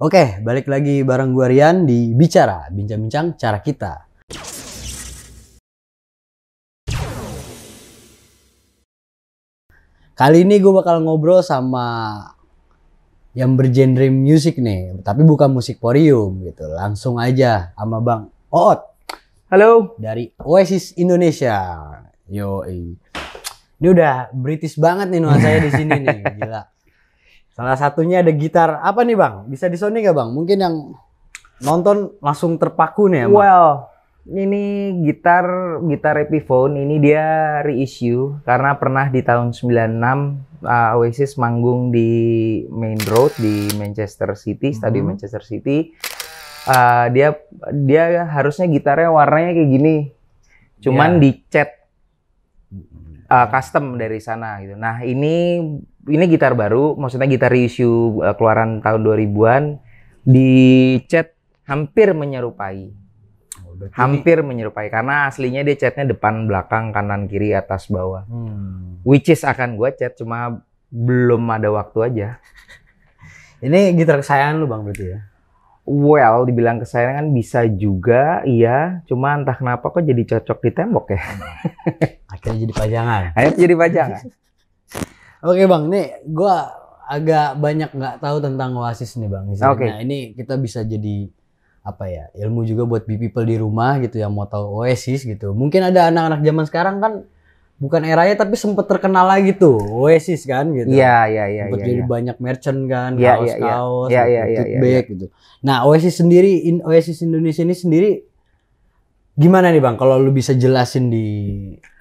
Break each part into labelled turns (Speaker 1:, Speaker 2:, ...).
Speaker 1: Oke, balik lagi bareng gua Rian di Bicara, bincang-bincang cara kita. Kali ini gue bakal ngobrol sama yang bergenre musik nih, tapi bukan musik porium gitu. Langsung aja sama Bang Oot
Speaker 2: Halo.
Speaker 1: dari Oasis Indonesia. Yo, ini udah British banget nih nuansanya di sini nih, gila. Salah satunya ada gitar apa nih bang? Bisa disoni nggak bang? Mungkin yang nonton langsung terpaku nih ya. Bang?
Speaker 2: Well, ini gitar gitar Epiphone ini dia reissue karena pernah di tahun 96 uh, Oasis manggung di Main Road di Manchester City, Stadium
Speaker 1: Mhm.
Speaker 2: Manchester City. Uh, dia dia harusnya gitarnya warnanya kayak gini. Cuman
Speaker 1: Iya.
Speaker 2: dicat uh, custom dari sana gitu. Nah, ini ini gitar baru, maksudnya gitar reissue uh, keluaran tahun 2000-an dicat hampir menyerupai.
Speaker 1: Oh,
Speaker 2: Hampir menyerupai karena aslinya dia catnya depan, belakang, kanan, kiri, atas, bawah.
Speaker 1: ini- Hmm.
Speaker 2: Which is akan gua cat cuma belum ada waktu aja.
Speaker 1: Ini gitar kesayangan lu bang berarti ya?
Speaker 2: Well, dibilang kesayangan bisa juga, iya. Cuma entah kenapa kok jadi cocok di tembok ya.
Speaker 1: Akhirnya jadi pajangan.
Speaker 2: Ayo jadi pajangan.
Speaker 1: Oke bang, nih gua agak banyak nggak tahu tentang Oasis nih bang.
Speaker 2: Oke.
Speaker 1: Nah, ini kita bisa jadi apa ya ilmu juga buat be people di rumah gitu yang mau tahu Oasis gitu. Mungkin ada anak-anak zaman sekarang kan bukan eranya tapi sempet terkenal lagi tuh Oasis kan gitu.
Speaker 2: Iya, iya, iya,
Speaker 1: Sempet
Speaker 2: iya.
Speaker 1: jadi
Speaker 2: iya.
Speaker 1: banyak merchant kan,
Speaker 2: Iya, iya, iya.
Speaker 1: kaos-kaos,
Speaker 2: Iya,
Speaker 1: gitu,
Speaker 2: iya, iya,
Speaker 1: tote
Speaker 2: iya,
Speaker 1: bag gitu. Nah Oasis sendiri, in, Oasis Indonesia ini sendiri gimana nih bang? Kalau lu bisa jelasin di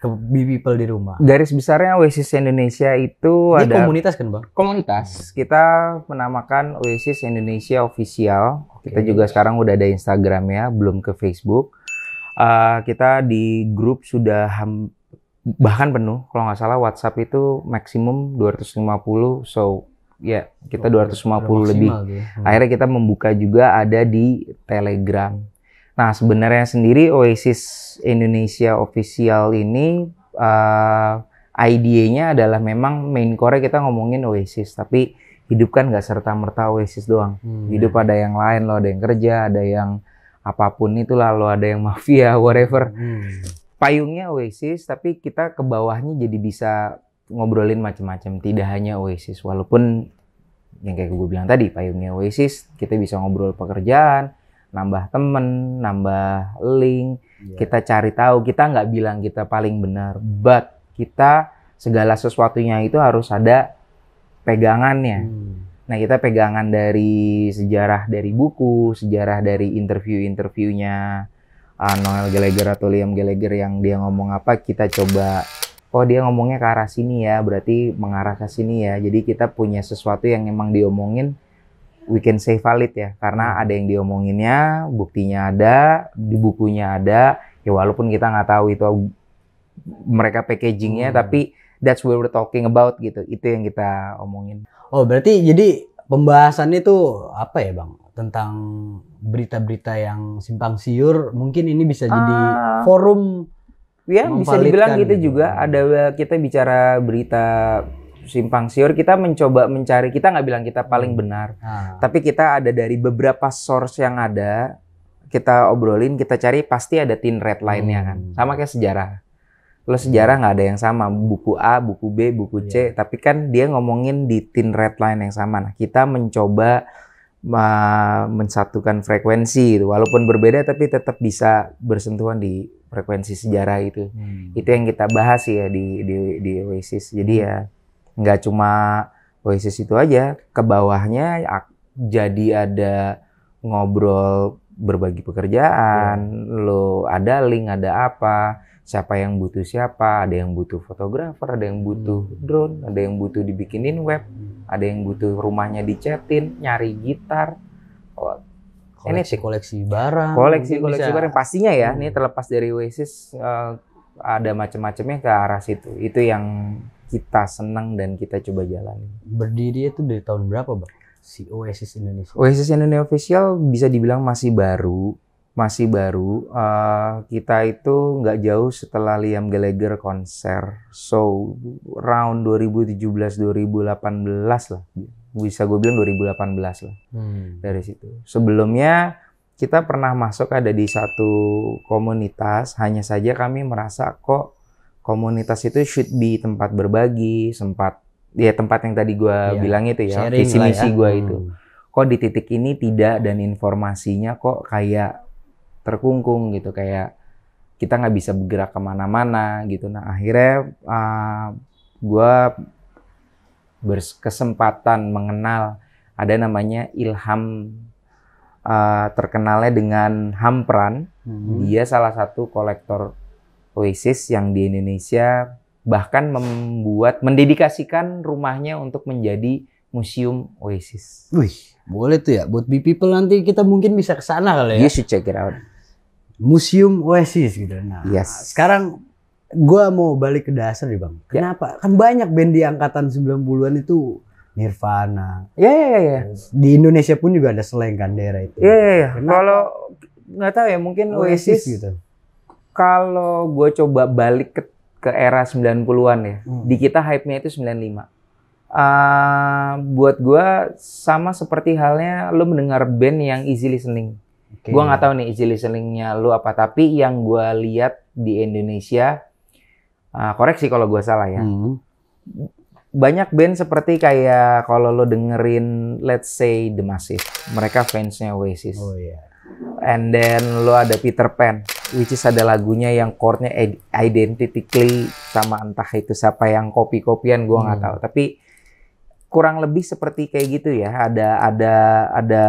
Speaker 1: ke people di rumah.
Speaker 2: Garis besarnya Oasis Indonesia itu
Speaker 1: Ini
Speaker 2: ada
Speaker 1: komunitas kan bang?
Speaker 2: komunitas. Kita menamakan Oasis Indonesia Official. Kita
Speaker 1: Oke.
Speaker 2: juga sekarang udah ada Instagramnya, belum ke Facebook. Uh, kita di grup sudah bahkan penuh. Kalau nggak salah WhatsApp itu maksimum 250. So ya kita
Speaker 1: Oh,
Speaker 2: 250
Speaker 1: udah
Speaker 2: lebih.
Speaker 1: tuh ya. Hmm.
Speaker 2: Akhirnya kita membuka juga ada di Telegram. Nah, sebenarnya sendiri Oasis Indonesia Official ini uh, idenya adalah memang main core kita ngomongin Oasis, tapi hidup kan nggak serta merta Oasis doang.
Speaker 1: Hmm,
Speaker 2: Hidup ada yang lain, lo ada yang kerja, ada yang apa pun itulah, lo ada yang mafia, whatever.
Speaker 1: Hmm.
Speaker 2: Payungnya Oasis, tapi kita ke bawahnya jadi bisa ngobrolin macam-macam, tidak hanya Oasis. Walaupun yang kayak gue bilang tadi, payungnya Oasis, kita bisa ngobrol pekerjaan, nambah temen, nambah link,
Speaker 1: Iya.
Speaker 2: kita cari tahu. Kita nggak bilang kita paling benar, but kita segala sesuatunya itu harus ada pegangannya.
Speaker 1: Hmm.
Speaker 2: Nah, kita pegangan dari sejarah dari buku, sejarah dari interview-interviewnya uh, Noel Gallagher atau Liam Gallagher yang dia ngomong apa, kita coba oh dia ngomongnya ke arah sini ya, berarti mengarah ke sini ya. Jadi kita punya sesuatu yang emang diomongin we can say valid ya, karena ada yang diomonginnya, buktinya ada, di bukunya ada. Ya walaupun kita nggak tahu itu mereka packagingnya,
Speaker 1: Hmm.
Speaker 2: tapi that's what we're talking about gitu. Itu yang kita omongin.
Speaker 1: Oh berarti jadi pembahasannya itu apa ya bang? Tentang berita-berita yang simpang siur, mungkin ini bisa jadi
Speaker 2: Ah.
Speaker 1: forum.
Speaker 2: Ya bisa dibilang gitu
Speaker 1: gitu.
Speaker 2: juga. Ada kita bicara berita simpang siur, kita mencoba mencari. Kita nggak bilang kita paling benar,
Speaker 1: Nah,
Speaker 2: tapi kita ada dari beberapa source yang ada. Kita obrolin, kita cari pasti ada tin red line-nya kan.
Speaker 1: Hmm.
Speaker 2: Sama kayak sejarah. Kalau sejarah nggak ada yang sama, buku A, buku B, buku C,
Speaker 1: Iya.
Speaker 2: tapi kan dia ngomongin di tin red line yang sama. Nah, kita mencoba mensatukan frekuensi itu, walaupun berbeda tapi tetap bisa bersentuhan di frekuensi sejarah itu.
Speaker 1: Hmm.
Speaker 2: itu yang kita bahas ya di di di Oasis. Jadi ya nggak cuma Oasis itu aja. Ke bawahnya jadi ada ngobrol berbagi pekerjaan lo ada link ada apa siapa yang butuh siapa ada yang butuh fotografer ada yang butuh
Speaker 1: Hmm.
Speaker 2: drone ada yang butuh dibikinin web ada yang butuh rumahnya dicetin nyari gitar Oh,
Speaker 1: koleksi-koleksi barang.
Speaker 2: koleksi
Speaker 1: mungkin
Speaker 2: koleksi
Speaker 1: bisa-
Speaker 2: barang pastinya ya
Speaker 1: Hmm.
Speaker 2: ini terlepas dari Oasis eh, ada macam-macamnya ke arah situ itu yang kita senang dan kita coba jalani
Speaker 1: Berdiri itu dari tahun berapa bang? Si Oasis Indonesia.
Speaker 2: Oasis Indonesia Official bisa dibilang masih baru masih baru Eh, kita itu nggak jauh setelah Liam Gallagher konser so round 2017 2018 lah bisa gue bilang 2018 lah
Speaker 1: Hmm.
Speaker 2: dari situ. Sebelumnya kita pernah masuk ada di satu komunitas, hanya saja kami merasa kok komunitas itu should be tempat berbagi, sempat ya tempat yang tadi gua
Speaker 1: Iya,
Speaker 2: bilang itu ya, visi misi
Speaker 1: ya.
Speaker 2: gua
Speaker 1: Hmm.
Speaker 2: itu. Kok di titik ini tidak dan informasinya kok kayak terkungkung gitu, kayak kita nggak bisa bergerak ke mana-mana gitu. Nah akhirnya uh, gua berkesempatan mengenal ada namanya Ilham uh, terkenalnya dengan Hampran.
Speaker 1: Hmm.
Speaker 2: Dia salah satu kolektor Oasis yang di Indonesia bahkan membuat mendedikasikan rumahnya untuk menjadi museum Oasis.
Speaker 1: Wih, boleh tuh ya. Buat B people nanti kita mungkin bisa ke sana kali ya.
Speaker 2: You should check it out.
Speaker 1: Museum Oasis gitu. Nah,
Speaker 2: Yes.
Speaker 1: sekarang gua mau balik ke dasar nih, Bang.
Speaker 2: Ya.
Speaker 1: Kenapa? Kan banyak band di angkatan 90-an itu Nirvana.
Speaker 2: Ya ya ya ya.
Speaker 1: Di Indonesia pun juga ada Slang kan daerah itu.
Speaker 2: Ya ya ya. Kalau nggak tahu ya mungkin Oasis,
Speaker 1: gitu.
Speaker 2: kalau gue coba balik ke ke era 90-an ya.
Speaker 1: Hmm.
Speaker 2: Di kita hype-nya itu 95. Ah, buat gua sama seperti halnya lu mendengar band yang easy listening.
Speaker 1: Oke.
Speaker 2: Gua nggak tahu nih easy listeningnya lu apa, tapi yang gua lihat di Indonesia, ah, koreksi kalau gua salah ya.
Speaker 1: Hmm.
Speaker 2: Banyak band seperti kayak kalau lo dengerin let's say The Massive, mereka fansnya Oasis.
Speaker 1: Oh iya.
Speaker 2: And then lo ada Peter Pan, which is ada lagunya yang chordnya id- identically sama entah itu siapa yang kopi-kopian gua nggak
Speaker 1: Hmm.
Speaker 2: tahu. Tapi kurang lebih seperti kayak gitu ya. Ada ada ada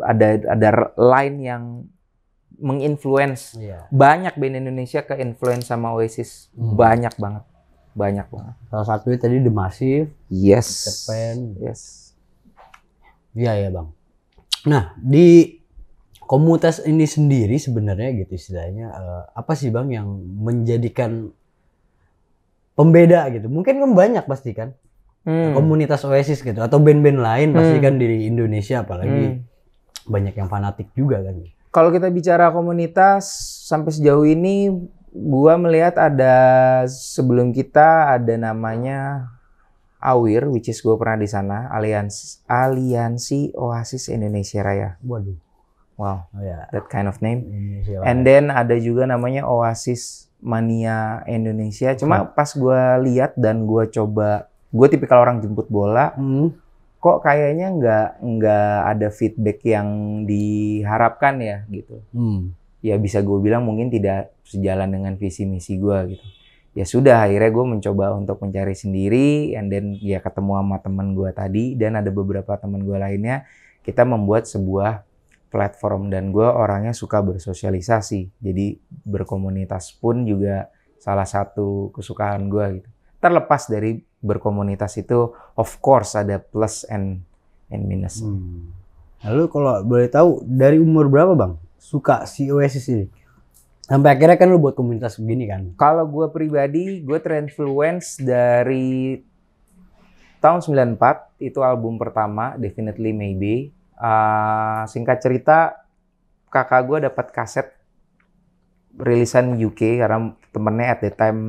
Speaker 2: ada ada line yang menginfluence
Speaker 1: Iya.
Speaker 2: banyak band Indonesia ke influence sama Oasis.
Speaker 1: Hmm.
Speaker 2: Banyak banget. Banyak banget.
Speaker 1: Salah satunya tadi The Massive,
Speaker 2: Yes.
Speaker 1: Peter Pan.
Speaker 2: Yes.
Speaker 1: Iya ya bang. Nah di komunitas ini sendiri sebenarnya gitu istilahnya eh, apa sih bang yang menjadikan pembeda gitu? Mungkin kan banyak pasti kan
Speaker 2: Hmm.
Speaker 1: komunitas Oasis gitu atau band-band lain pasti
Speaker 2: Hmm.
Speaker 1: kan di Indonesia apalagi
Speaker 2: Hmm.
Speaker 1: banyak yang fanatik juga kan.
Speaker 2: Kalau kita bicara komunitas sampai sejauh ini gua melihat ada sebelum kita ada namanya AWIR which is gue pernah di sana Aliansi Aliansi Oasis Indonesia Raya.
Speaker 1: Waduh.
Speaker 2: Wow,
Speaker 1: Oh ya.
Speaker 2: that kind of name.
Speaker 1: Indonesia.
Speaker 2: And then ada juga namanya Oasis Mania Indonesia. Cuma pas gua lihat dan gua coba gue tipikal orang jemput bola.
Speaker 1: Hmm.
Speaker 2: kok kayaknya nggak nggak ada feedback yang diharapkan ya gitu.
Speaker 1: Hmm.
Speaker 2: ya bisa gue bilang mungkin tidak sejalan dengan visi misi gue gitu. Ya sudah akhirnya gue mencoba untuk mencari sendiri and then ya ketemu sama teman gue tadi dan ada beberapa teman gue lainnya. Kita membuat sebuah platform dan gue orangnya suka bersosialisasi. Jadi berkomunitas pun juga salah satu kesukaan gue gitu. Terlepas dari berkomunitas itu of course ada plus and and minus
Speaker 1: Hmm. Lalu kalau boleh tahu dari umur berapa bang suka si Oasis ini? Sampai akhirnya kan lu buat komunitas begini kan?
Speaker 2: Kalau gue pribadi, gue terinfluence dari tahun 94, itu album pertama, Definitely Maybe. Ah, singkat cerita, kakak gue dapat kaset rilisan UK karena temennya at the time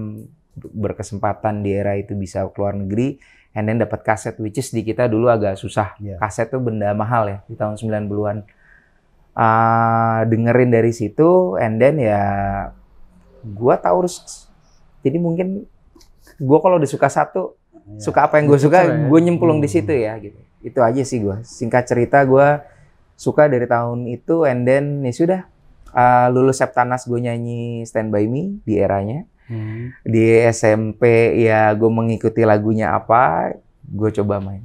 Speaker 2: berkesempatan di era itu bisa keluar negeri and then dapat kaset which is di kita dulu agak susah.
Speaker 1: Iya.
Speaker 2: Kaset tuh benda mahal ya di tahun 90-an. Ah, dengerin dari situ and then ya gua tahu harus jadi mungkin gua kalau udah suka satu suka apa yang gue suka
Speaker 1: ya.
Speaker 2: gue nyemplung di
Speaker 1: Hmm.
Speaker 2: situ ya gitu itu aja sih gua singkat cerita gua suka dari tahun itu and then ya sudah ah, lulus Septanas gue nyanyi Stand By Me di eranya
Speaker 1: Hmm.
Speaker 2: di SMP ya gue mengikuti lagunya apa gue coba main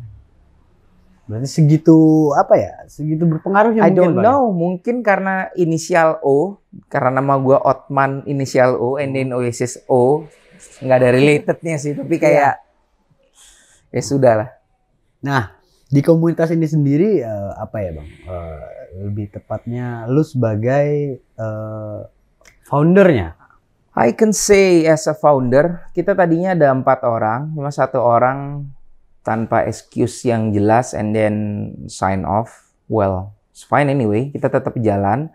Speaker 1: Berarti segitu apa ya? Segitu berpengaruhnya
Speaker 2: I
Speaker 1: mungkin
Speaker 2: don't
Speaker 1: Bang, ya?
Speaker 2: know mungkin karena inisial O karena nama gue Otman inisial O and then Oasis O nggak ada relatednya sih tapi kayak ya sudah lah
Speaker 1: Nah, di komunitas ini sendiri eh, apa ya, Bang? Eh, lebih tepatnya lu sebagai eh, foundernya.
Speaker 2: I can say as a founder, kita tadinya ada empat orang, cuma satu orang tanpa excuse yang jelas and then sign off. Well, it's fine anyway, kita tetap jalan.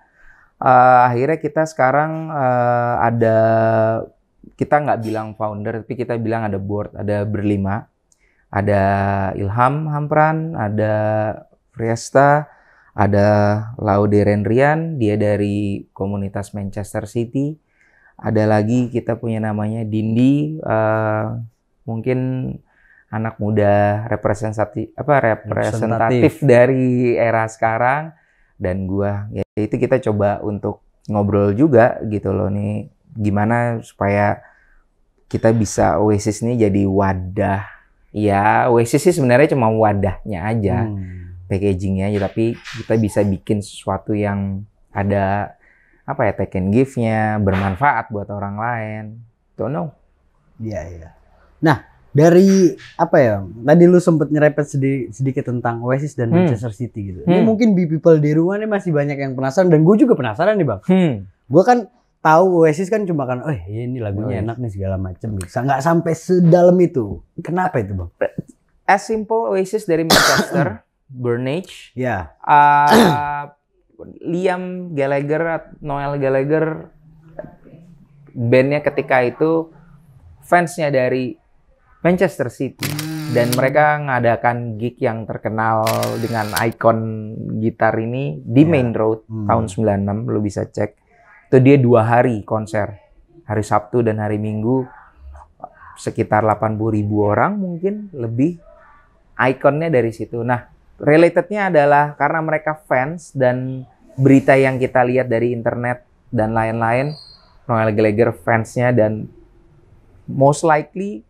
Speaker 2: Eh, akhirnya kita sekarang eh, ada, kita nggak bilang founder, tapi kita bilang ada board, ada berlima. ada Ilham Hampran, ada Friesta, ada Laude Renrian, dia dari komunitas Manchester City. Ada lagi kita punya namanya Dindi, uh, mungkin anak muda representatif apa representatif dari era sekarang dan gua. Ya itu kita coba untuk ngobrol juga gitu loh nih. Gimana supaya kita bisa Oasis ini jadi wadah. Ya Oasis sih sebenarnya cuma wadahnya aja hmm. packagingnya aja tapi kita bisa bikin sesuatu yang ada apa ya take and give-nya bermanfaat buat orang lain. Don't know.
Speaker 1: Iya iya. Nah dari apa ya tadi lu sempet nyerepet sedikit, sedikit tentang Oasis dan hmm. Manchester City gitu. Hmm. ini mungkin be people di rumah nih masih banyak yang penasaran dan gue juga penasaran nih bang. Hmm. gue kan tahu Oasis kan cuma kan, oh ini lagunya oh, enak nih segala macem bisa nggak sampai sedalam itu. Kenapa itu bang?
Speaker 2: As simple Oasis dari Manchester Burnage.
Speaker 1: Ya yeah.
Speaker 2: uh, Liam Gallagher Noel Gallagher bandnya ketika itu fansnya dari Manchester City. Dan mereka ngadakan gig yang terkenal dengan ikon gitar ini di yeah. Main Road hmm. tahun 96 lu bisa cek. Itu dia dua hari konser. Hari Sabtu dan hari Minggu sekitar 80 ribu orang mungkin lebih ikonnya dari situ. Nah relatednya adalah karena mereka fans dan berita yang kita lihat dari internet dan lain-lain Noel Gallagher fansnya dan most likely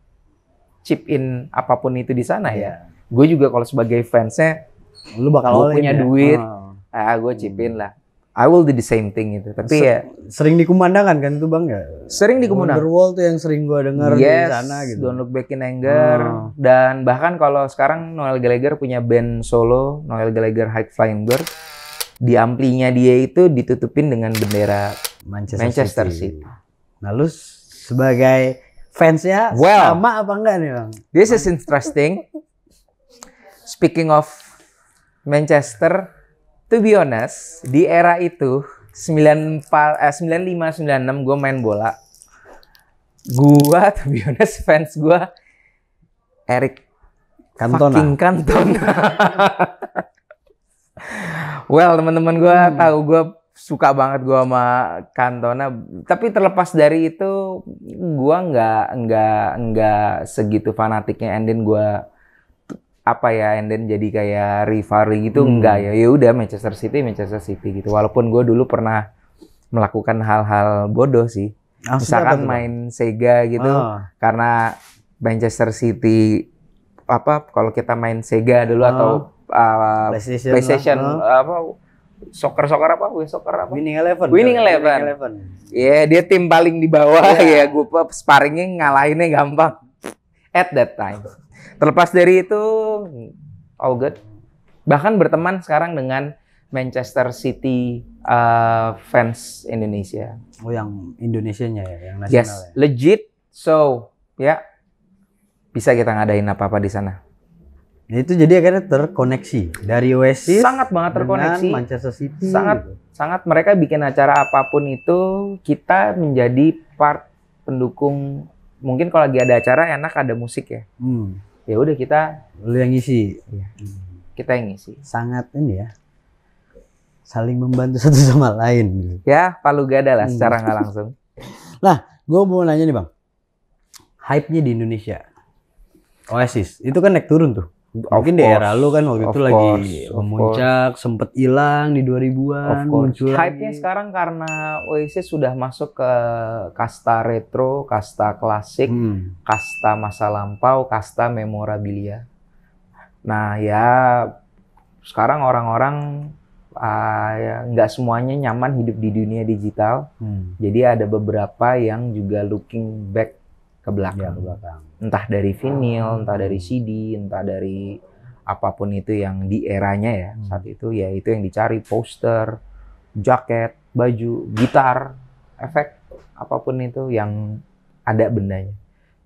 Speaker 2: chip in apa pun itu di sana ya. Yeah. Gue juga kalau sebagai fansnya, lu bakal gue punya ya? duit, oh. ah gue chip in lah. I will do the same thing itu. Tapi Se ya
Speaker 1: sering dikumandangkan kan itu bang ya.
Speaker 2: Sering dikumandang.
Speaker 1: Wonderwall tuh yang sering gue dengar
Speaker 2: yes, di sana gitu. Don't Look Back in Anger. Oh. Dan bahkan kalau sekarang Noel Gallagher punya band solo, Noel Gallagher High Flying Bird. Di amplinya dia itu ditutupin dengan bendera Manchester, Manchester City. City.
Speaker 1: Nah lu sebagai fansnya well, sama apa enggak nih bang?
Speaker 2: This is interesting. Speaking of Manchester, to be honest, di era itu 94, eh, 95 96 gue main bola. Gua to be honest fans gua Eric Cantona. Fucking Cantona. well, teman-teman gua hmm. tahu gua suka banget gua sama Cantona tapi terlepas dari itu gua nggak nggak nggak segitu fanatiknya and then gua apa ya and then jadi kayak rivalry gitu hmm. enggak ya ya udah Manchester City Manchester City gitu walaupun gua dulu pernah melakukan hal-hal bodoh sih Maksudnya misalkan main Sega gitu oh. karena Manchester City apa kalau kita main Sega dulu oh. atau uh, PlayStation, PlayStation oh. apa soccer soccer apa? Gue soccer apa?
Speaker 1: Winning eleven.
Speaker 2: Winning eleven. iya yeah, dia tim paling di bawah yeah. ya. Gue sparringnya ngalahinnya gampang. At that time. Terlepas dari itu all good. Bahkan berteman sekarang dengan Manchester City uh, fans Indonesia.
Speaker 1: Oh yang Indonesianya ya yang
Speaker 2: nasional yes ya? legit. So ya. Yeah. bisa kita ngadain apa apa di sana
Speaker 1: Nah, itu jadi akhirnya terkoneksi dari Oasis
Speaker 2: sangat banget terkoneksi
Speaker 1: Manchester City.
Speaker 2: Sangat gitu. sangat mereka bikin acara apa pun itu kita menjadi part pendukung. Mungkin kalau lagi ada acara enak ada musik ya. Hmm. Ya udah kita
Speaker 1: lu yang ngisi.
Speaker 2: Ya. Kita yang ngisi.
Speaker 1: Sangat ini ya. Saling membantu satu sama lain gitu.
Speaker 2: Ya, palu gada lah hmm. secara nggak langsung.
Speaker 1: Nah, gue mau nanya nih, Bang. Hype-nya di Indonesia. Oasis, itu kan naik turun tuh. Mungkin di era lu kan waktu itu course, lagi memuncak, sempet hilang di 2000-an, muncul
Speaker 2: Hype-nya sekarang karena Oasis sudah masuk ke kasta retro, kasta klasik, hmm. kasta masa lampau, kasta memorabilia. Nah ya sekarang orang-orang uh, ya, nggak semuanya nyaman hidup di dunia digital. Hmm. Jadi ada beberapa yang juga looking back ke belakang. Ya, ke belakang. Entah dari vinyl, hmm. entah dari CD, entah dari apa pun itu yang di eranya ya hmm. saat itu ya itu yang dicari poster, jaket, baju, gitar, efek apa pun itu yang ada bendanya.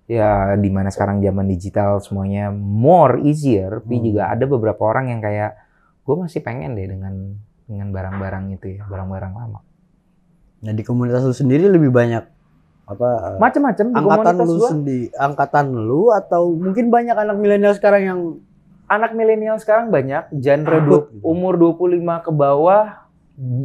Speaker 2: Ya di mana sekarang zaman digital semuanya more easier, tapi hmm. juga ada beberapa orang yang kayak gue masih pengen deh dengan dengan barang-barang itu ya, barang-barang lama.
Speaker 1: Nah di komunitas lu sendiri lebih banyak apa eh,
Speaker 2: Macem-macem di
Speaker 1: angkatan lu
Speaker 2: gua.
Speaker 1: sendiri, angkatan lu atau mungkin banyak anak milenial sekarang yang
Speaker 2: Anak milenial sekarang banyak, genre
Speaker 1: Takut
Speaker 2: dua-
Speaker 1: gitu.
Speaker 2: umur 25 ke bawah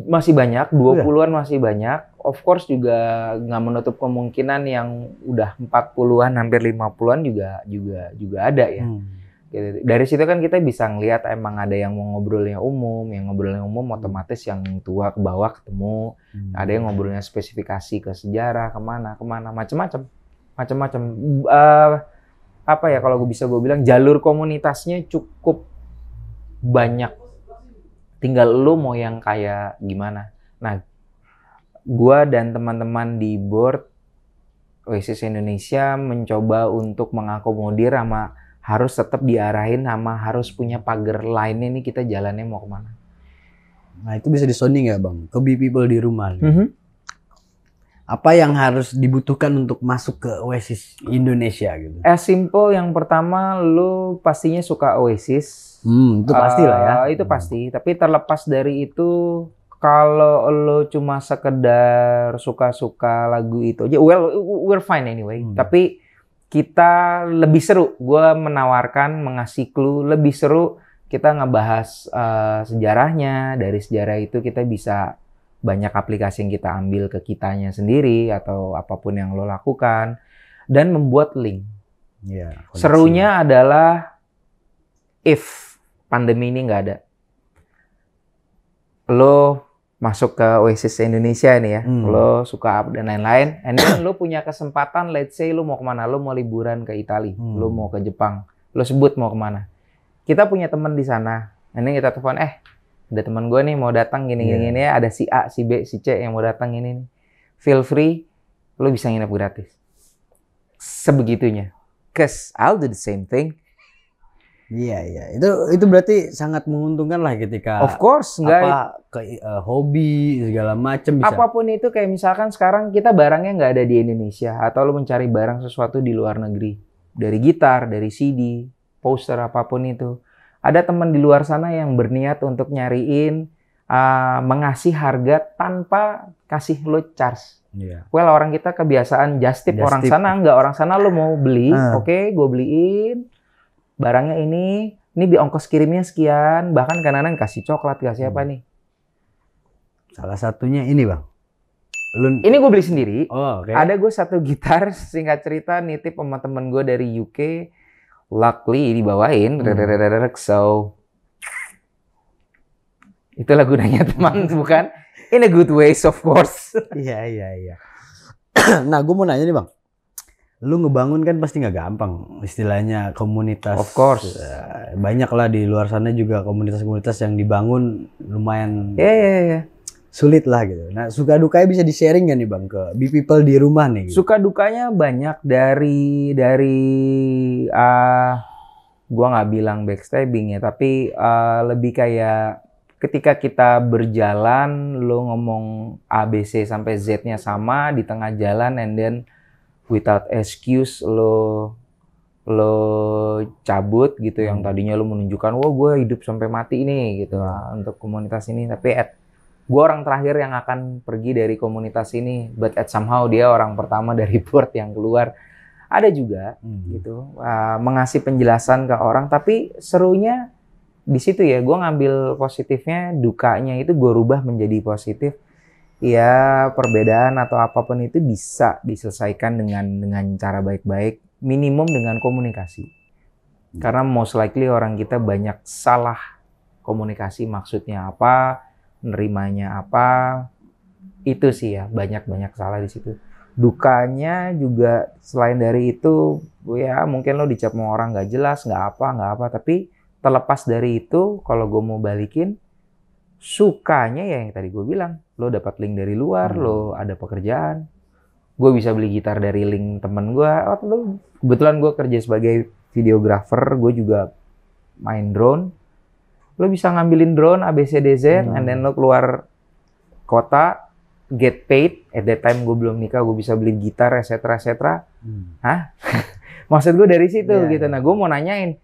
Speaker 2: masih banyak, 20-an masih banyak. Of course juga nggak menutup kemungkinan yang udah 40-an hampir 50-an juga juga juga ada ya.
Speaker 1: Hmm.
Speaker 2: Gitu. Dari situ kan kita bisa ngelihat emang ada yang mau ngobrolnya umum, yang ngobrolnya umum otomatis yang tua ke bawah ketemu,
Speaker 1: Hmm.
Speaker 2: ada yang ngobrolnya spesifikasi ke sejarah, ke mana, ke mana, macem-macem, macem-macem. Eh, apa ya kalau gue bisa gue bilang jalur komunitasnya cukup banyak. Tinggal lu mau yang kayak gimana. Nah, gua dan teman-teman di board Oasis Indonesia mencoba untuk mengakomodir sama harus tetap diarahin sama harus punya pagar lainnya nih kita jalannya mau ke mana.
Speaker 1: Nah itu bisa disounding nggak bang? Ke be people di rumah. nih.
Speaker 2: Mhm.
Speaker 1: Apa yang harus dibutuhkan untuk masuk ke Oasis Indonesia gitu?
Speaker 2: As simple yang pertama lu pastinya suka Oasis.
Speaker 1: Hmm, itu pasti lah ya.
Speaker 2: Eh, itu pasti. Tapi terlepas dari itu, kalau lo cuma sekedar suka-suka lagu itu aja, well, we're fine anyway.
Speaker 1: Hmm.
Speaker 2: Tapi kita lebih seru. Gue menawarkan, mengasih clue lebih seru. Kita ngebahas eh, sejarahnya. Dari sejarah itu kita bisa banyak aplikasi yang kita ambil ke kitanya sendiri atau apa pun yang lo lakukan dan membuat link.
Speaker 1: Koneksi.
Speaker 2: Serunya adalah if pandemi ini nggak ada, lo masuk ke Oasis Indonesia nih ya,
Speaker 1: Hmm.
Speaker 2: lo suka apa dan lain-lain, and then lo punya kesempatan, let's say lo mau ke mana, lo mau liburan ke Italia,
Speaker 1: Hmm.
Speaker 2: lo mau ke Jepang, lo sebut mau ke mana. Kita punya teman di sana, ini kita telepon, eh ada teman gue nih mau datang gini
Speaker 1: Iya.
Speaker 2: gini ya, ada si A, si B, si C yang mau datang ini nih. Feel free, lo bisa nginep gratis. Sebegitunya. Cause I'll do the same thing.
Speaker 1: Iya iya. Itu itu berarti sangat menguntungkan lah ketika
Speaker 2: Of course, nggak
Speaker 1: apa ke eh, hobi segala macam bisa.
Speaker 2: apa pun itu kayak misalkan sekarang kita barangnya nggak ada di Indonesia atau lo mencari barang sesuatu di luar negeri dari gitar, dari CD, poster apa pun itu. Ada teman di luar sana yang berniat untuk nyariin uh, mengasih harga tanpa kasih lo charge.
Speaker 1: Iya.
Speaker 2: Well orang kita kebiasaan just tip
Speaker 1: Just
Speaker 2: orang
Speaker 1: tip.
Speaker 2: sana nggak orang sana lo mau beli,
Speaker 1: Ah.
Speaker 2: oke gue beliin barangnya ini, ini di ongkos kirimnya sekian, bahkan kadang-kadang kasih coklat kasih apa
Speaker 1: Hmm.
Speaker 2: nih.
Speaker 1: Salah satunya ini bang. Lu
Speaker 2: Ini gue beli sendiri.
Speaker 1: Oh, oke.
Speaker 2: Ada gue satu gitar, singkat cerita nitip sama temen gue dari UK. Luckily dibawain,
Speaker 1: Hmm.
Speaker 2: So itulah gunanya teman, bukan? In a good ways of course.
Speaker 1: Iya iya iya. nah, gue mau nanya nih bang. Lu ngebangun kan pasti nggak gampang. Istilahnya komunitas.
Speaker 2: Of course.
Speaker 1: eh, banyak lah di luar sana juga komunitas-komunitas yang dibangun lumayan
Speaker 2: Ya ya ya.
Speaker 1: sulit lah gitu. Nah, suka dukanya bisa di-sharing gak nih bang ke be people di rumah nih? Gitu.
Speaker 2: Suka dukanya banyak dari dari ah gua nggak bilang backstabbing ya, tapi ah, lebih kayak ketika kita berjalan lo ngomong A B C sampai Z-nya sama di tengah jalan and then without excuse lo lo cabut gitu yang
Speaker 1: Hmm.
Speaker 2: tadinya lo menunjukkan wah gue hidup sampai mati ini gitu. Lah untuk komunitas ini. Tapi at gue orang terakhir yang akan pergi dari komunitas ini but at somehow dia orang pertama dari board yang keluar. Ada juga
Speaker 1: Hmm.
Speaker 2: gitu. Uh, mengasih penjelasan ke orang tapi serunya di situ ya gue ngambil positifnya dukanya itu gue rubah menjadi positif ya perbedaan atau apa pun itu bisa diselesaikan dengan dengan cara baik-baik minimum dengan komunikasi. Karena most likely orang kita banyak salah komunikasi maksudnya apa nerimanya apa. Itu sih ya banyak-banyak salah di situ. Dukanya juga selain dari itu ya mungkin lo dicap sama orang nggak jelas nggak apa nggak apa. Tapi terlepas dari itu kalau gue mau balikin sukanya ya yang tadi gue bilang lo dapat link dari luar
Speaker 1: Hmm.
Speaker 2: lo ada pekerjaan gue bisa beli gitar dari link temen gue oh, lo kebetulan gue kerja sebagai videographer gue juga main drone lo bisa ngambilin drone ABCDZ
Speaker 1: Hmm.
Speaker 2: and then lo keluar kota get paid at that time gue belum nikah gue bisa beli gitar etc etc
Speaker 1: Hmm.
Speaker 2: maksud gue dari situ
Speaker 1: Iya,
Speaker 2: gitu
Speaker 1: iya.
Speaker 2: nah gue mau nanyain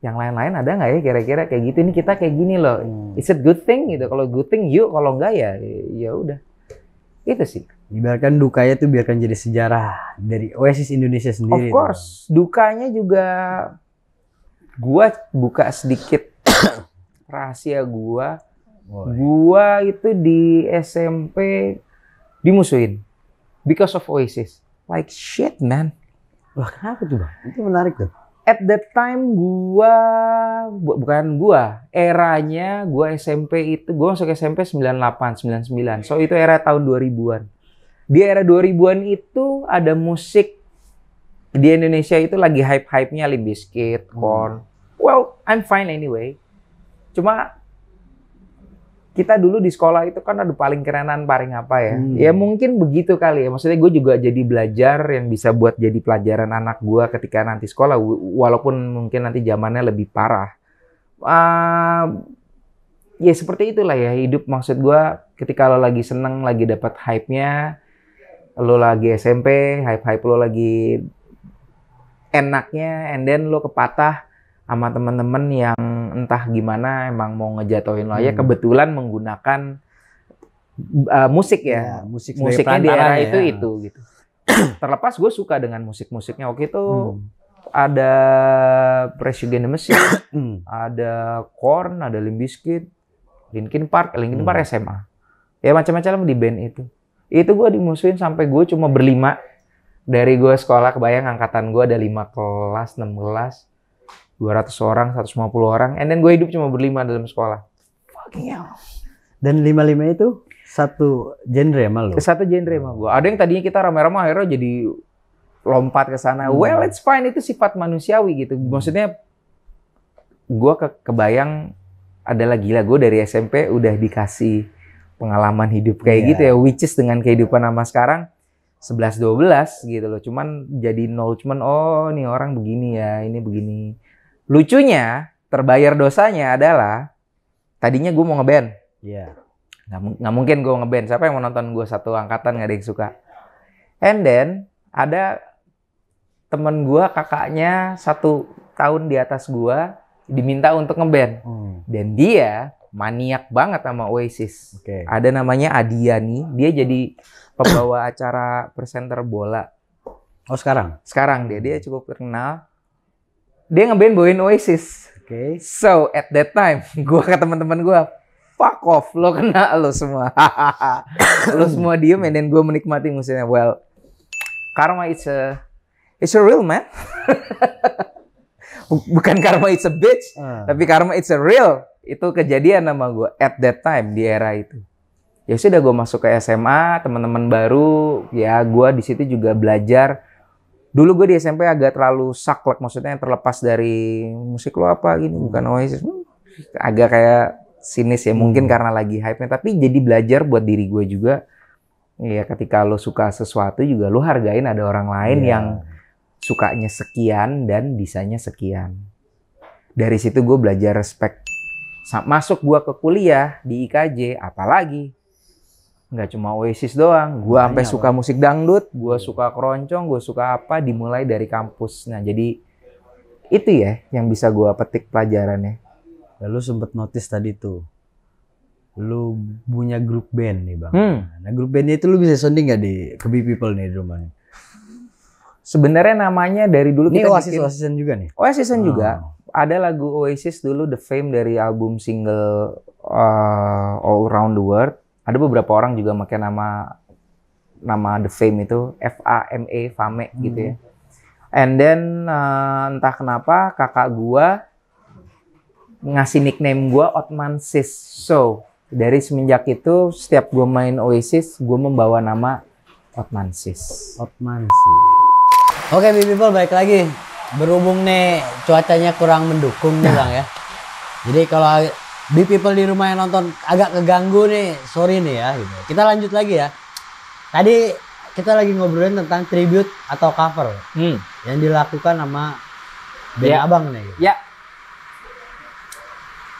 Speaker 2: yang lain-lain ada nggak ya kira-kira kayak gitu ini kita kayak gini loh
Speaker 1: Hmm.
Speaker 2: is it good thing gitu kalau good thing yuk kalau enggak ya ya udah itu sih
Speaker 1: Ibaratkan dukanya tuh biarkan jadi sejarah dari Oasis Indonesia
Speaker 2: Of
Speaker 1: sendiri. tuh,
Speaker 2: course, dukanya juga gua buka sedikit rahasia gua.
Speaker 1: Woy.
Speaker 2: Gua itu di SMP dimusuhin because of Oasis. Like shit, man.
Speaker 1: Wah kenapa tuh bang? Itu menarik tuh.
Speaker 2: At that time gua bu- bukan gua, eranya gua SMP itu gua masuk SMP 98, 99. So itu era tahun 2000-an. Di era 2000-an itu ada musik di Indonesia itu lagi hype-hype-nya Limp Bizkit, Korn. Well, I'm fine anyway. Cuma kita dulu di sekolah itu kan ada paling kerenan paling apa ya.
Speaker 1: Hmm.
Speaker 2: Ya mungkin begitu kali ya. Maksudnya gue juga jadi belajar yang bisa buat jadi pelajaran anak gue ketika nanti sekolah. Walaupun mungkin nanti zamannya lebih parah. Ah, ya seperti itulah ya hidup maksud gue ketika lo lagi seneng, lagi dapat hype-nya. Lo lagi SMP, hype-hype lo lagi enaknya and then lo kepatah sama teman-teman yang entah gimana emang mau ngejatuhin lo aja
Speaker 1: Hmm.
Speaker 2: kebetulan menggunakan uh, musik
Speaker 1: Ya,
Speaker 2: ya,
Speaker 1: musik
Speaker 2: musiknya di era itu
Speaker 1: ya.
Speaker 2: itu gitu terlepas gue suka dengan musik-musiknya waktu itu
Speaker 1: Hmm.
Speaker 2: ada Against the Machine
Speaker 1: Hmm.
Speaker 2: ada Korn ada Limp Bizkit Linkin Park Linkin
Speaker 1: Hmm.
Speaker 2: Park SMA ya macam-macam di band itu itu gue dimusuhin sampai gue cuma berlima dari gue sekolah kebayang angkatan gue ada lima kelas enam kelas 200 orang 150 orang and then gue hidup cuma berlima dalam sekolah. Fucking hell.
Speaker 1: Dan lima-lima itu satu genre sama lo.
Speaker 2: satu genre sama gue ada yang tadinya kita rame-rame akhirnya jadi lompat ke sana.
Speaker 1: Hmm.
Speaker 2: well it's fine. Itu sifat manusiawi gitu. Maksudnya gue ke kebayang adalah gila gue dari SMP udah dikasih pengalaman hidup kayak
Speaker 1: Iya.
Speaker 2: gitu ya which is dengan kehidupan sama sekarang 11 12 gitu loh. Cuman jadi knowledgement oh nih orang begini ya ini begini lucunya terbayar dosanya adalah tadinya gue mau ngeband
Speaker 1: Iya.
Speaker 2: nggak, mu- nggak mungkin gue ngeband siapa yang mau nonton gue satu angkatan nggak ada yang suka and then ada temen gue kakaknya satu tahun di atas gue diminta untuk ngeband
Speaker 1: Hmm.
Speaker 2: dan dia maniak banget sama Oasis
Speaker 1: Oke.
Speaker 2: ada namanya Adiani dia jadi pembawa acara presenter bola
Speaker 1: Oh sekarang.
Speaker 2: sekarang dia dia cukup terkenal dia ngeband bawain Oasis
Speaker 1: Oke.
Speaker 2: So at that time, gua ke teman-teman gua, fuck off, lo kena lo semua, lo semua diem, and then gua menikmati musiknya. Well, karma it's a it's a real man. Bu- Bukan karma it's a bitch,
Speaker 1: Ah.
Speaker 2: tapi karma it's a real. Itu kejadian sama gua at that time di era itu. Ya sudah gua masuk ke SMA, teman-teman baru, ya gua di situ juga belajar. Dulu gue di SMP agak terlalu saklek, maksudnya terlepas dari musik lo apa gini, bukan Oasis. Hmm, Agak kayak sinis ya, mungkin
Speaker 1: Hmm.
Speaker 2: karena lagi hype-nya. Tapi jadi belajar buat diri gue juga. Ya ketika lo suka sesuatu juga lo hargain ada orang lain
Speaker 1: Iya.
Speaker 2: yang sukanya sekian dan bisanya sekian. Dari situ gue belajar respect. Masuk gue ke kuliah di IKJ, apalagi nggak cuma Oasis doang. Gue sampai suka musik dangdut, gue suka keroncong, gue suka apa. Dimulai dari kampus. Nah jadi itu ya yang bisa gue petik pelajarannya.
Speaker 1: Ya, lu sempet notice tadi tuh. Lu punya grup band nih bang.
Speaker 2: Hmm.
Speaker 1: Nah grup bandnya itu lu bisa sounding gak di ke People nih di rumahnya?
Speaker 2: Sebenarnya namanya dari dulu
Speaker 1: Ini
Speaker 2: kita
Speaker 1: Oasis
Speaker 2: bikin-
Speaker 1: Oasisan juga nih.
Speaker 2: Oasisan juga.
Speaker 1: Oh.
Speaker 2: ada lagu Oasis dulu The Fame dari album single uh, All Around the World. Ada beberapa orang juga pakai nama nama The Fame itu F A M E Fame gitu ya. And then uh, entah kenapa kakak gua ngasih nickname gua Otman Sis. So, dari semenjak itu setiap gua main Oasis, gua membawa nama Otman Sis.
Speaker 1: Otman sih. Oke, Be People baik lagi. Berhubung nih cuacanya kurang mendukung nih bang ya. Jadi kalau Be People di rumah yang nonton agak keganggu nih, sorry nih ya. Gitu. Kita lanjut lagi ya. Tadi kita lagi ngobrolin tentang tribute atau cover
Speaker 2: Hmm.
Speaker 1: yang dilakukan sama band
Speaker 2: Ya.
Speaker 1: abang nih. gitu.
Speaker 2: Ya,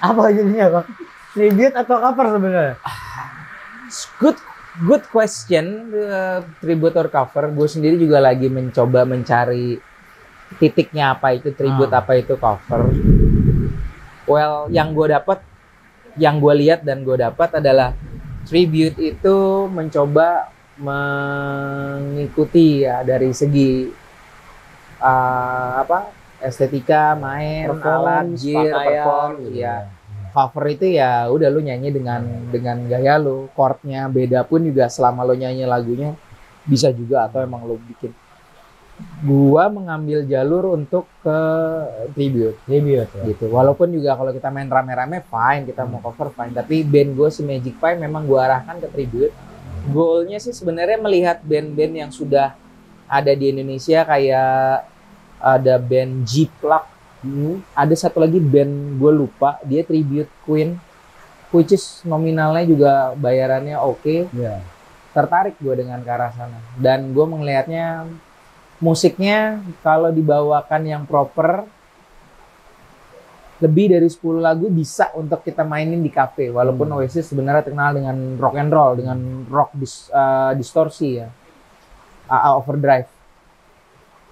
Speaker 1: Apa jadinya bang? Tribute atau cover sebenarnya?
Speaker 2: good good question uh, tribute or cover gue sendiri juga lagi mencoba mencari titiknya apa itu tribute
Speaker 1: Ah.
Speaker 2: apa itu cover well yang gue dapat yang gue lihat dan gue dapat adalah tribute itu mencoba mengikuti ya dari segi uh, apa estetika main alat
Speaker 1: Performance,
Speaker 2: gear perform
Speaker 1: gitu
Speaker 2: ya. Cover itu ya udah lu nyanyi dengan dengan gaya lu. Chordnya beda pun juga selama lu nyanyi lagunya bisa juga atau emang lu bikin gua mengambil jalur untuk ke tribute.
Speaker 1: Tribute ya.
Speaker 2: gitu. Walaupun juga kalau kita main rame-rame fine kita mau cover fine. Tapi band gue si Magic Five memang gua arahkan ke tribute. Goalnya sih sebenarnya melihat band-band yang sudah ada di Indonesia kayak ada band G-Plug.
Speaker 1: Hmm.
Speaker 2: ada satu lagi band gue lupa dia tribute Queen which is nominalnya juga bayarannya oke.
Speaker 1: Ya.
Speaker 2: tertarik gue dengan ke arah sana. Dan gue melihatnya musiknya kalau dibawakan yang proper lebih dari 10 lagu bisa untuk kita mainin di cafe walaupun
Speaker 1: Hmm.
Speaker 2: Oasis sebenarnya terkenal dengan rock and roll dengan rock dis- uh, distorsi ya AA overdrive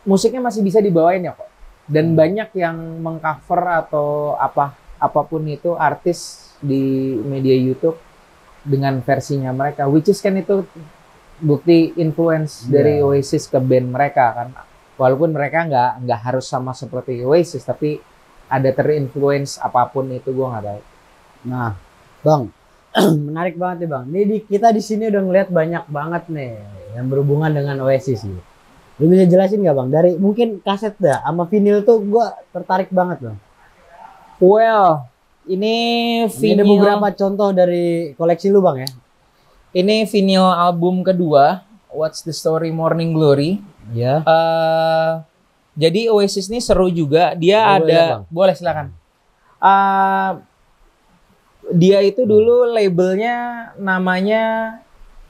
Speaker 2: musiknya masih bisa dibawain ya kok dan
Speaker 1: Hmm.
Speaker 2: banyak yang mengcover atau apa apa pun itu artis di media YouTube dengan versinya mereka which is kan itu bukti influence
Speaker 1: Iya.
Speaker 2: dari Oasis ke band mereka kan walaupun mereka nggak nggak harus sama seperti Oasis tapi ada terinfluence apa pun itu gua nggak tahu
Speaker 1: Nah, Bang, menarik banget nih Bang. Ini di, kita di sini udah ngeliat banyak banget nih yang berhubungan dengan Oasis gitu. Lu bisa jelasin nggak Bang? Dari mungkin kaset dah sama vinyl tuh gua tertarik banget Bang.
Speaker 2: well ini
Speaker 1: Ini ada
Speaker 2: vinyl
Speaker 1: beberapa contoh dari koleksi lu Bang ya.
Speaker 2: Ini vinyl album kedua What's the Story Morning Glory
Speaker 1: Iya.
Speaker 2: eh jadi Oasis ini seru juga. Dia
Speaker 1: Boleh,
Speaker 2: ada
Speaker 1: Bang.
Speaker 2: boleh silakan. Eh, dia itu dulu labelnya namanya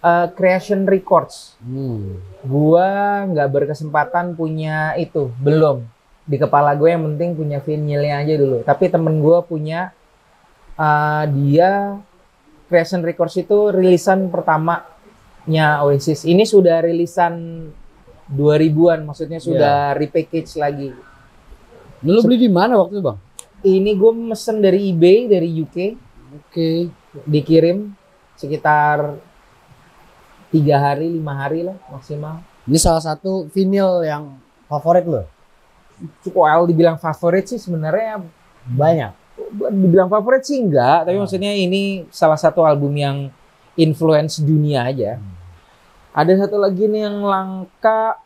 Speaker 2: eh, Creation Records.
Speaker 1: Hmm.
Speaker 2: Gua nggak berkesempatan punya itu, belum. Di kepala gue yang penting punya vinylnya aja dulu. Tapi temen gue punya eh, dia Creation Records itu rilisan pertamanya Oasis. Ini sudah rilisan 2000-an, maksudnya sudah repackage lagi.
Speaker 1: Lu beli di mana waktu itu Bang?
Speaker 2: Ini gue mesen dari eBay dari UK,
Speaker 1: Oke.
Speaker 2: dikirim sekitar tiga hari, lima hari lah maksimal.
Speaker 1: Ini salah satu vinyl yang favorit lo.
Speaker 2: Cukup well dibilang favorit sih sebenarnya
Speaker 1: Banyak.
Speaker 2: Dibilang favorit sih enggak, tapi
Speaker 1: Hmm.
Speaker 2: maksudnya ini salah satu album yang influence dunia aja. Ada satu lagi nih yang langka.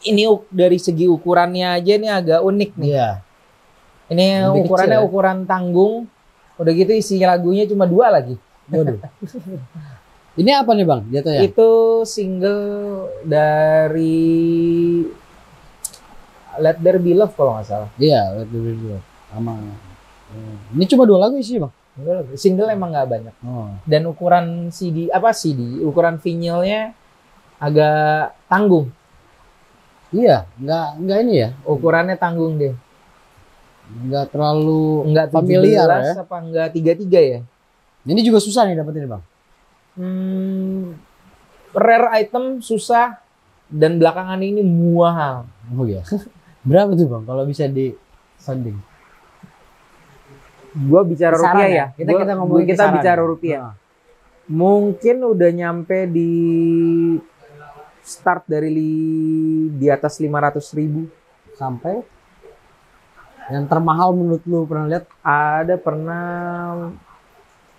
Speaker 2: Ini dari segi ukurannya aja nih agak unik nih.
Speaker 1: Iya.
Speaker 2: Ini
Speaker 1: Lebih
Speaker 2: ukurannya
Speaker 1: kecil ya?
Speaker 2: ukuran tanggung. Udah gitu isi lagunya cuma dua lagi.
Speaker 1: Waduh. Ini apa nih Bang? Jatuhnya?
Speaker 2: Itu single dari Let There Be Love kalau nggak salah.
Speaker 1: Iya, lihat dulu dulu. Sama. Hmm. Ini cuma dua lagu sih Bang.
Speaker 2: Single emang nggak banyak.
Speaker 1: Oh.
Speaker 2: Dan ukuran CD apa CD? Ukuran vinylnya agak tanggung.
Speaker 1: Iya, nggak nggak ini ya,
Speaker 2: Ukurannya tanggung deh.
Speaker 1: nggak terlalu
Speaker 2: Enggak
Speaker 1: Familiar
Speaker 2: 17
Speaker 1: ya?
Speaker 2: apa enggak 33 ya?
Speaker 1: Ini juga susah nih dapetin bang.
Speaker 2: Hmm, rare item susah dan belakangan ini mahal.
Speaker 1: Oh iya. Berapa tuh bang? Kalau bisa di sounding.
Speaker 2: Gua bicara
Speaker 1: Kisaran
Speaker 2: rupiah
Speaker 1: ya?
Speaker 2: ya.
Speaker 1: Kita-
Speaker 2: Gua-
Speaker 1: kita
Speaker 2: gua-
Speaker 1: ngomongin
Speaker 2: kita
Speaker 1: kisaran.
Speaker 2: bicara rupiah.
Speaker 1: Nah,
Speaker 2: Mungkin udah nyampe di start dari li- di atas 500 ribu.
Speaker 1: sampai yang termahal menurut lu pernah lihat?
Speaker 2: Ada pernah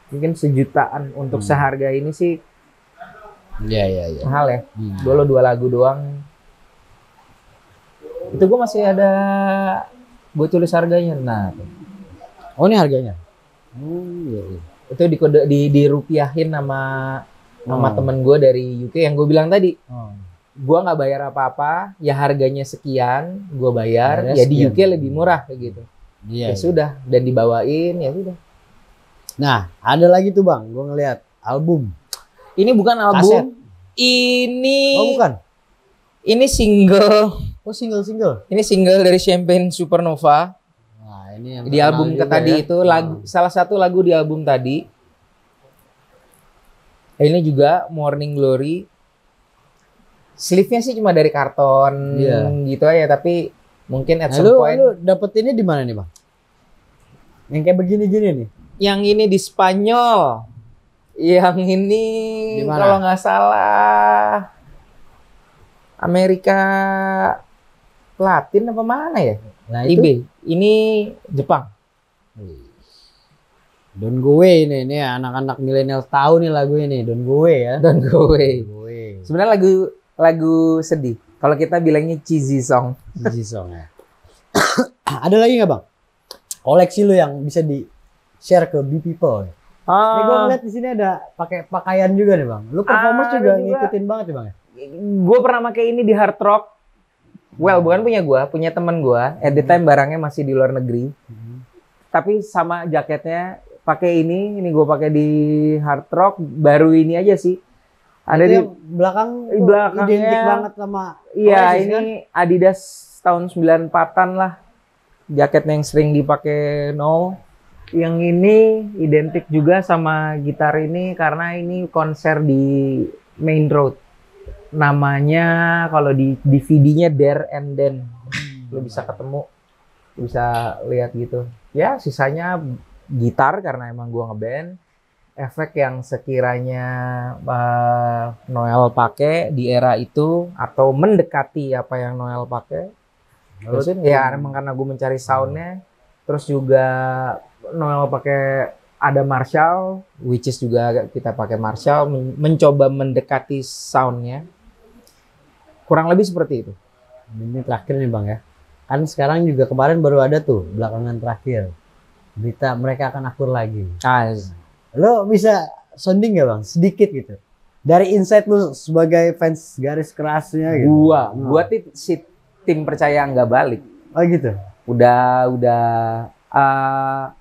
Speaker 2: mungkin sejutaan untuk
Speaker 1: Hmm.
Speaker 2: seharga ini sih
Speaker 1: Iya iya iya.
Speaker 2: mahal ya.
Speaker 1: Hmm.
Speaker 2: Dulu dua lagu doang. Itu gue masih ada gue tulis harganya. Nah,
Speaker 1: Oh ini harganya? Oh iya iya.
Speaker 2: itu di kode di dirupiahin sama sama
Speaker 1: Oh.
Speaker 2: temen gue dari UK yang gue bilang tadi
Speaker 1: Oh.
Speaker 2: gua nggak bayar apa-apa ya harganya sekian gue bayar
Speaker 1: Bayarnya
Speaker 2: ya di
Speaker 1: sekian.
Speaker 2: UK lebih murah kayak gitu
Speaker 1: Iya.
Speaker 2: ya
Speaker 1: iya.
Speaker 2: sudah dan dibawain ya sudah
Speaker 1: Nah ada lagi tuh bang, gue ngeliat album.
Speaker 2: ini bukan album
Speaker 1: Kaset.
Speaker 2: ini
Speaker 1: Oh bukan?
Speaker 2: ini single
Speaker 1: Oh single single.
Speaker 2: ini single dari Champagne Supernova
Speaker 1: Nah ini yang
Speaker 2: di album ke tadi
Speaker 1: ya.
Speaker 2: itu lagu salah satu lagu di album tadi ini juga Morning Glory sleeve-nya sih cuma dari karton
Speaker 1: Iya.
Speaker 2: gitu aja tapi mungkin at
Speaker 1: Nah,
Speaker 2: some
Speaker 1: lu,
Speaker 2: point
Speaker 1: lu dapet ini di mana nih bang? Yang kayak begini-gini nih.
Speaker 2: yang ini di Spanyol Yang ini kalau nggak salah Amerika Latin apa mana ya?
Speaker 1: Nah
Speaker 2: IB. Ini Jepang.
Speaker 1: Don't Go Away ini, ini anak-anak milenial tahu nih lagu ini, Don't Go Away ya.
Speaker 2: Don't go away. Sebenarnya lagu lagu sedih. Kalau kita bilangnya cheesy song.
Speaker 1: Easy song ya. Ada lagi nggak bang? Koleksi lu yang bisa di share ke B People. Gue
Speaker 2: Ah,
Speaker 1: ngeliat di sini ada pakai pakaian juga nih bang. Lu performance
Speaker 2: Ada
Speaker 1: juga
Speaker 2: juga.
Speaker 1: ngikutin banget ya bang ya?
Speaker 2: gue pernah pakai ini di Hard Rock. Well, bukan punya gue, punya teman gue. At the time barangnya masih di luar negeri. Tapi sama jaketnya pakai ini, ini gue pakai di Hard Rock. Baru ini aja sih. Ada di
Speaker 1: belakang
Speaker 2: belakangnya.
Speaker 1: identik banget sama
Speaker 2: Iya, ini
Speaker 1: kan?
Speaker 2: Adidas tahun 94-an lah. Jaketnya yang sering dipakai No. Yang ini identik juga sama gitar ini karena ini konser di Main Road. Namanya kalau di DVD-nya There and Then. Lo bisa ketemu, lo bisa lihat gitu. Ya, sisanya gitar karena emang gua ngeband. Efek yang sekiranya eh, Noel pakai di era itu atau mendekati apa yang Noel pakai. Terus ya emang karena gue mencari soundnya. Terus juga Noel pakai ada Marshall, which is juga kita pakai Marshall, men- mencoba mendekati soundnya. Kurang lebih seperti itu.
Speaker 1: Ini terakhir nih bang ya. Kan sekarang juga kemarin baru ada tuh belakangan terakhir berita mereka akan akur lagi.
Speaker 2: Ah,
Speaker 1: Lo bisa sounding gak bang? Sedikit gitu. Dari insight lu sebagai fans garis kerasnya gitu.
Speaker 2: gua, gua ti- si tim percaya nggak balik.
Speaker 1: Oh gitu.
Speaker 2: Udah, udah. ah,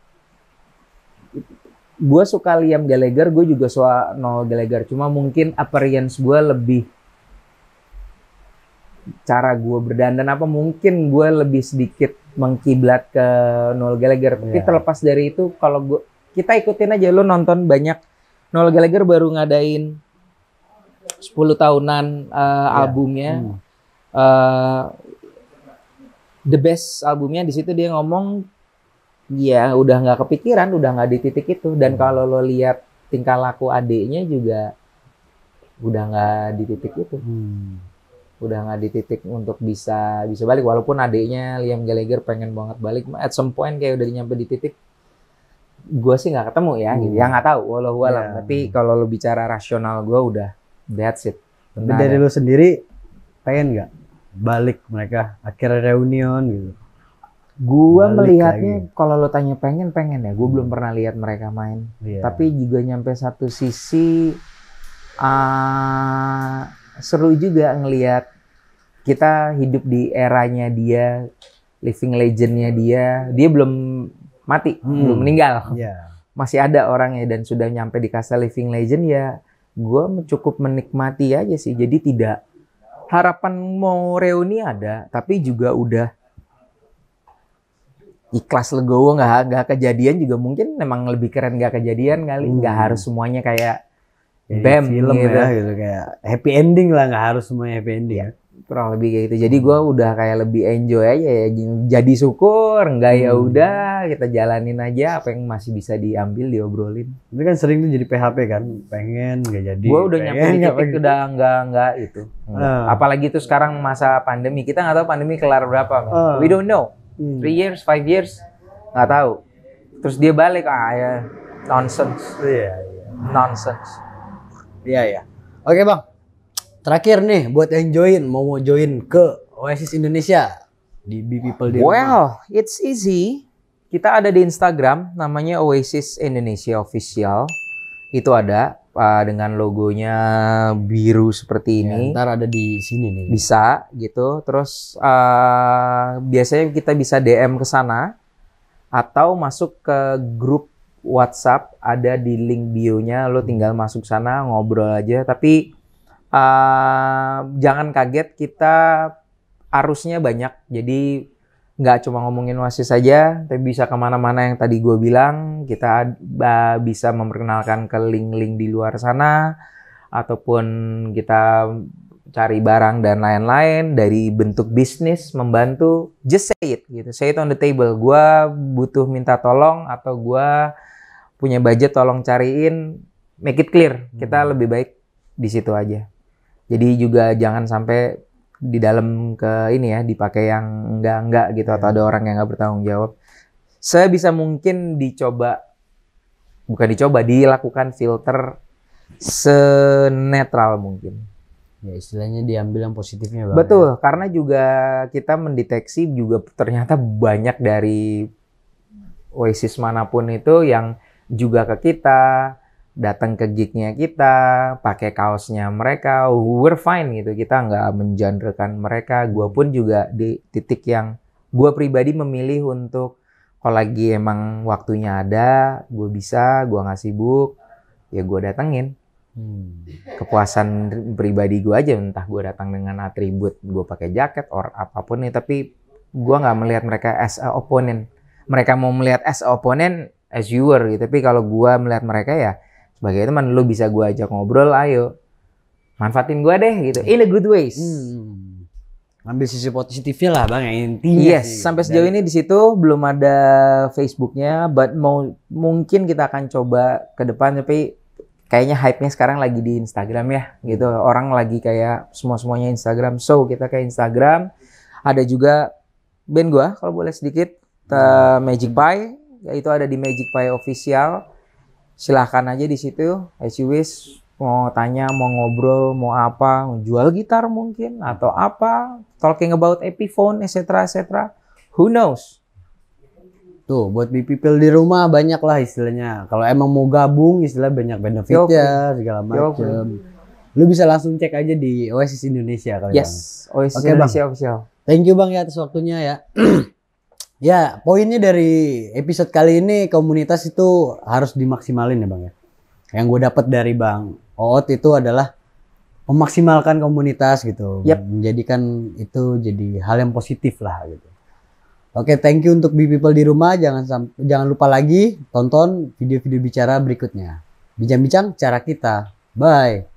Speaker 2: gua suka Liam Gallagher, gue juga suka Noel Gallagher. Cuma mungkin appearance gue lebih cara gue berdandan apa mungkin gue lebih sedikit mengkiblat ke Noel Gallagher. Tapi
Speaker 1: Iya.
Speaker 2: terlepas dari itu, kalau gue kita ikutin aja lo nonton banyak Noel Gallagher baru ngadain 10 tahunan uh, albumnya.
Speaker 1: Hmm.
Speaker 2: Uh, the best albumnya di situ dia ngomong ya udah nggak kepikiran, udah nggak di titik itu. Dan
Speaker 1: Hmm.
Speaker 2: kalau lo lihat tingkah laku adiknya juga udah nggak di titik itu
Speaker 1: Hmm.
Speaker 2: udah nggak di titik untuk bisa bisa balik walaupun adiknya Liam Gallagher pengen banget balik at some point kayak udah nyampe di titik gue sih nggak ketemu ya gitu
Speaker 1: Hmm.
Speaker 2: ya nggak tahu walau alam
Speaker 1: Ya.
Speaker 2: tapi kalau lo bicara rasional gue udah that's it
Speaker 1: Tapi
Speaker 2: Nggak
Speaker 1: dari
Speaker 2: ada.
Speaker 1: lu sendiri pengen nggak balik mereka akhirnya reunion gitu?
Speaker 2: Gue
Speaker 1: Balik
Speaker 2: melihatnya kalau lo tanya pengen pengen ya. Gue belum pernah lihat mereka main.
Speaker 1: Iya.
Speaker 2: tapi juga nyampe satu sisi ah, seru juga ngelihat kita hidup di eranya dia living legendnya dia. Dia belum mati
Speaker 1: Hmm.
Speaker 2: belum meninggal.
Speaker 1: Iya.
Speaker 2: masih ada orangnya dan sudah nyampe di kasta living legend ya gue cukup menikmati aja sih. Jadi tidak harapan mau reuni ada tapi juga udah ikhlas legowo nggak nggak kejadian juga mungkin memang lebih keren nggak kejadian kali nggak
Speaker 1: Hmm.
Speaker 2: harus semuanya kayak
Speaker 1: Kayak
Speaker 2: Bam,
Speaker 1: film
Speaker 2: gitu.
Speaker 1: ya gitu kayak happy ending lah nggak harus semua happy ending.
Speaker 2: Iya. kurang lebih kayak gitu jadi gue udah kayak lebih enjoy aja ya jadi syukur enggak ya
Speaker 1: Hmm.
Speaker 2: udah kita jalanin aja apa yang masih bisa diambil diobrolin
Speaker 1: Tapi kan sering tuh jadi PHP kan, pengen nggak jadi.
Speaker 2: gue udah nyampe di
Speaker 1: nggak
Speaker 2: titik udah enggak enggak itu.
Speaker 1: Ah.
Speaker 2: apalagi itu sekarang masa pandemi kita nggak tahu pandemi kelar berapa.
Speaker 1: Ah.
Speaker 2: we don't know
Speaker 1: Hmm.
Speaker 2: three years five years nggak tahu terus dia balik ah ya nonsense
Speaker 1: Iya, iya.
Speaker 2: nonsense
Speaker 1: Iya, iya. Oke, Bang. Terakhir nih buat yang join, mau mau join ke Oasis Indonesia di Be People di rumah.
Speaker 2: well it's easy kita ada di Instagram namanya Oasis Indonesia Official itu ada ah, dengan logonya biru seperti
Speaker 1: Ya,
Speaker 2: ini.
Speaker 1: ntar ada di sini nih.
Speaker 2: bisa gitu. Terus eh, biasanya kita bisa DM ke sana atau masuk ke grup WhatsApp ada di link bio-nya. Lo tinggal masuk sana ngobrol aja. Tapi eh, jangan kaget kita arusnya banyak. Jadi nggak cuma ngomongin wasis saja tapi bisa ke mana-mana yang tadi gue bilang. Kita bisa memperkenalkan ke link-link di luar sana ataupun kita cari barang dan lain-lain dari bentuk bisnis membantu. Just say it gitu. Say it on the table. Gua butuh minta tolong atau gua punya budget tolong cariin. Make it clear. Kita
Speaker 1: Hmm.
Speaker 2: lebih baik di situ aja. Jadi juga jangan sampai di dalam ke ini ya dipakai yang enggak enggak gitu atau
Speaker 1: Ya.
Speaker 2: ada orang yang nggak bertanggung jawab sebisa mungkin dicoba bukan dicoba dilakukan filter senetral mungkin
Speaker 1: Ya istilahnya diambil yang positifnya bang.
Speaker 2: Betul, karena juga kita mendeteksi juga ternyata banyak dari Oasis mana pun itu yang juga ke kita, datang ke gignya kita, pakai kaosnya mereka, we're fine gitu. Kita nggak menjandrekan mereka. Gua pun juga di titik yang gua pribadi memilih untuk kalau lagi emang waktunya ada, gue bisa, gua nggak sibuk, ya gua datengin
Speaker 1: Hmm.
Speaker 2: kepuasan pribadi gue aja entah gue datang dengan atribut gue pakai jaket or apa pun nih tapi gue nggak melihat mereka as a opponent mereka mau melihat as a opponent as you were gitu tapi kalau gue melihat mereka ya sebagai teman lu bisa gue ajak ngobrol ayo manfaatin gue deh gitu in a good ways
Speaker 1: Hmm. Ambil sisi positifnya lah bang yang intinya.
Speaker 2: Yes,
Speaker 1: sih.
Speaker 2: sampai sejauh ini di situ belum ada Facebooknya, but mau mungkin kita akan coba ke depan tapi kayaknya hype-nya sekarang lagi di Instagram ya, gitu. Orang lagi kayak semua semuanya Instagram, so kita ke Instagram. Ada juga band gua kalau boleh sedikit The Magic Pie, yaitu ada di Magic Pie official. Silahkan aja di situ, as you wish. Mau tanya, mau ngobrol, mau apa, mau jual gitar mungkin atau apa, talking about Epiphone, etc. etc. Who knows?
Speaker 1: Tuh buat people di rumah banyak lah istilahnya. Kalau emang mau gabung istilah banyak benefitnya segala macam. Lu bisa langsung cek aja di Oasis Indonesia kali bang.
Speaker 2: Yes, Oasis
Speaker 1: Bang.
Speaker 2: Indonesia official.
Speaker 1: Thank you bang ya atas waktunya ya. ya poinnya dari episode kali ini komunitas itu harus dimaksimalin ya bang ya. Yang gue dapat dari bang Oot itu adalah memaksimalkan komunitas gitu,
Speaker 2: Yap.
Speaker 1: menjadikan itu jadi hal yang positif lah gitu. Oke, thank you untuk Big People di rumah. Jangan jangan lupa lagi tonton video-video bicara berikutnya. Bincang-bincang cara kita. Bye.